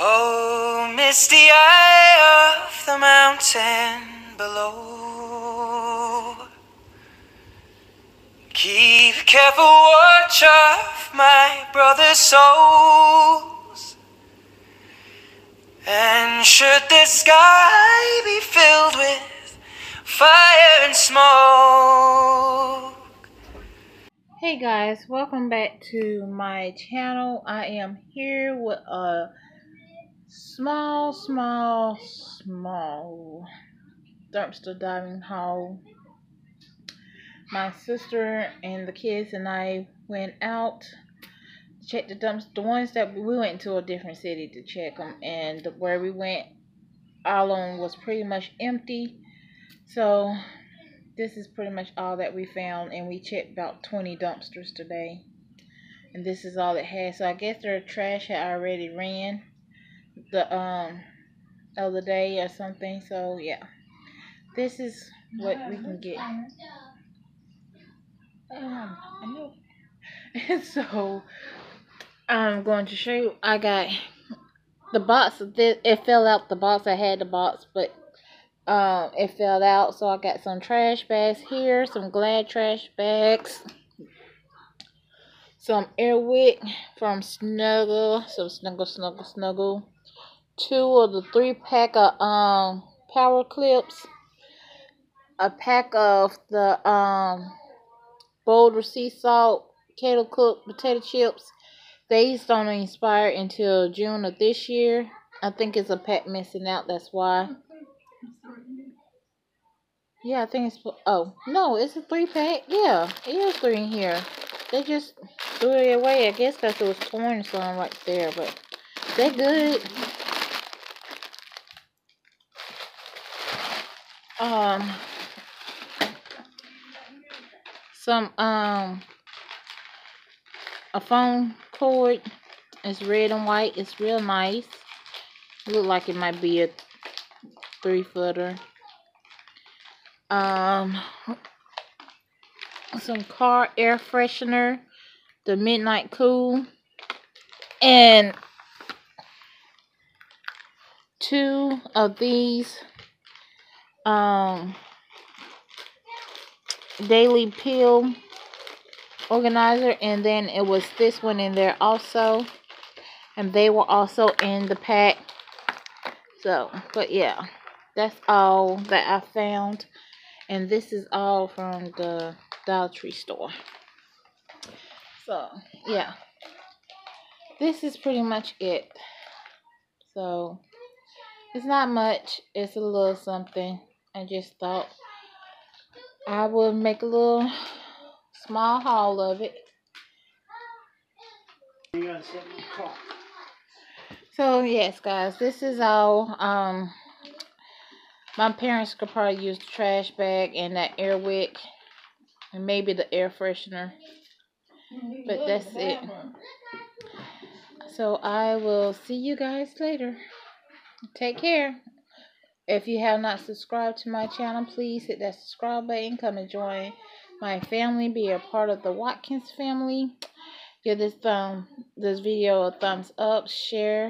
Oh, misty eye of the mountain below. Keep careful watch of my brother's souls. And should the sky be filled with fire and smoke. Hey guys, welcome back to my channel. I am here with a small, small, small dumpster diving haul. My sister and the kids and I went out check the dumps. The ones that we went to a different city to check them, and where we went, all of them was pretty much empty. So this is pretty much all that we found and we checked about 20 dumpsters today and this is all it has so I guess their trash had already ran the um other day or something so yeah. This is what we can get. Um, and so I'm going to show you. I got the box. It fell out the box. I had the box but um, it fell out. So I got some trash bags here, some Glad trash bags, some Airwick from Snuggle, some Snuggle, Snuggle, Snuggle, two of the three pack of um power clips, a pack of the um Boulder sea salt, kettle cooked potato chips. These don't expire until June of this year. I think it's a pack missing out. That's why. Yeah, I think it's. Oh, no, it's a three pack. Yeah, it is three in here. They just threw it away. I guess because it was torn some right there, but they're good. Um, some, um, a phone cord. It's red and white. It's real nice. Look like it might be a three footer um some car air freshener the midnight cool and two of these um daily peel organizer and then it was this one in there also and they were also in the pack so but yeah that's all that I found and this is all from the Dollar Tree store. So, yeah. This is pretty much it. So, it's not much. It's a little something. I just thought I would make a little small haul of it. So, yes, guys. This is all. Um, my parents could probably use the trash bag and that air wick and maybe the air freshener. But that's it. So I will see you guys later. Take care. If you have not subscribed to my channel, please hit that subscribe button. Come and join my family. Be a part of the Watkins family. Give this thumb, this video a thumbs up, share.